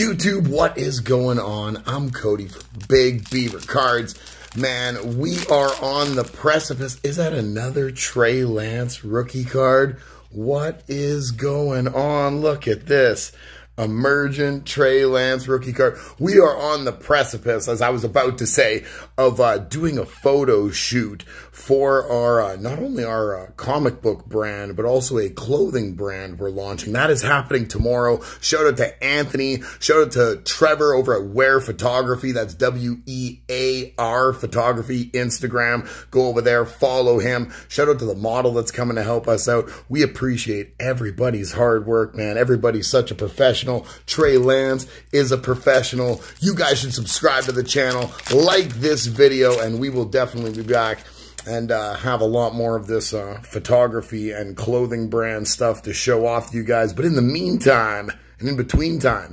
YouTube, what is going on? I'm Cody for Big Beaver Cards. Man, we are on the precipice. Is that another Trey Lance rookie card? What is going on? Look at this emergent Trey Lance rookie card. We are on the precipice, as I was about to say, of uh, doing a photo shoot for our uh, not only our uh, comic book brand, but also a clothing brand we're launching. That is happening tomorrow. Shout out to Anthony. Shout out to Trevor over at Wear Photography. That's W E A R Photography Instagram. Go over there, follow him. Shout out to the model that's coming to help us out. We appreciate everybody's hard work, man. Everybody's such a professional professional. Trey Lance is a professional. You guys should subscribe to the channel, like this video, and we will definitely be back and uh, have a lot more of this uh, photography and clothing brand stuff to show off to you guys. But in the meantime, and in between time,